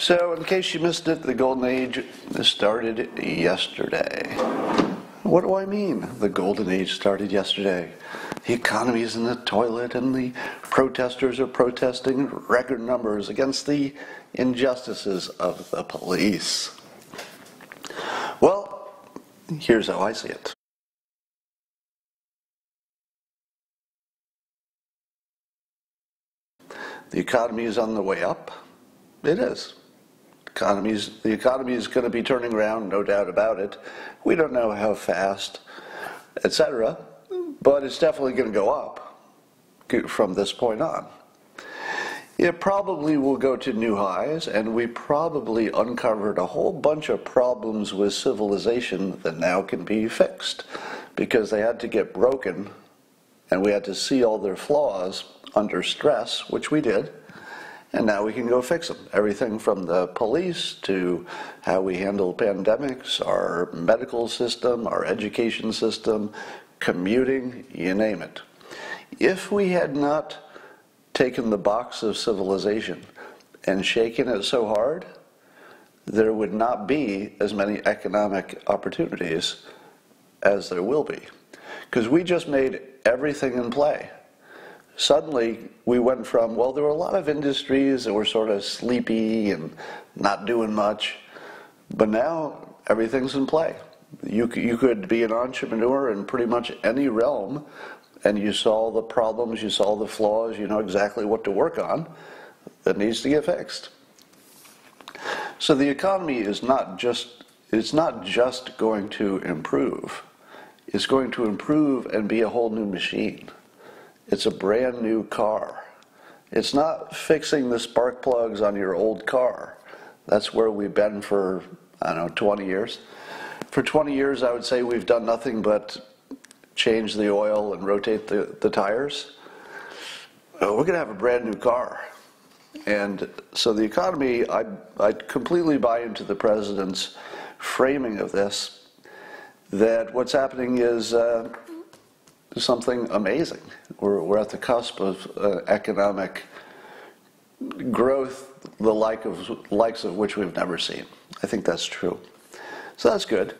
So, in case you missed it, the Golden Age started yesterday. What do I mean? The Golden Age started yesterday. The economy is in the toilet, and the protesters are protesting record numbers against the injustices of the police. Well, here's how I see it. The economy is on the way up. It is. Economy's, the economy is going to be turning around, no doubt about it. We don't know how fast, etc., but it's definitely going to go up from this point on. It probably will go to new highs, and we probably uncovered a whole bunch of problems with civilization that now can be fixed because they had to get broken and we had to see all their flaws under stress, which we did, and now we can go fix them. Everything from the police to how we handle pandemics, our medical system, our education system, commuting, you name it. If we had not taken the box of civilization and shaken it so hard, there would not be as many economic opportunities as there will be. Because we just made everything in play suddenly we went from, well, there were a lot of industries that were sort of sleepy and not doing much, but now everything's in play. You, you could be an entrepreneur in pretty much any realm, and you saw the problems, you saw the flaws, you know exactly what to work on that needs to get fixed. So the economy is not just it's not just going to improve. It's going to improve and be a whole new machine. It's a brand new car. It's not fixing the spark plugs on your old car. That's where we've been for, I don't know, 20 years. For 20 years, I would say we've done nothing but change the oil and rotate the, the tires. Uh, we're going to have a brand new car. And so the economy, I, I completely buy into the president's framing of this that what's happening is uh, something amazing. We're, we're at the cusp of uh, economic growth, the like of, likes of which we've never seen. I think that's true. So that's good.